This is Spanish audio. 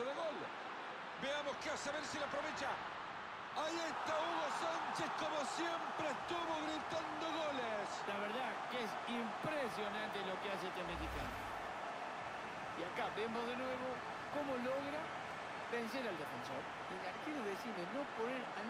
de gol. Veamos qué hace, a ver si lo aprovecha. Ahí está Hugo Sánchez, como siempre estuvo gritando goles. La verdad que es impresionante lo que hace este mexicano. Y acá vemos de nuevo cómo logra vencer al defensor. El arquero decide no poner a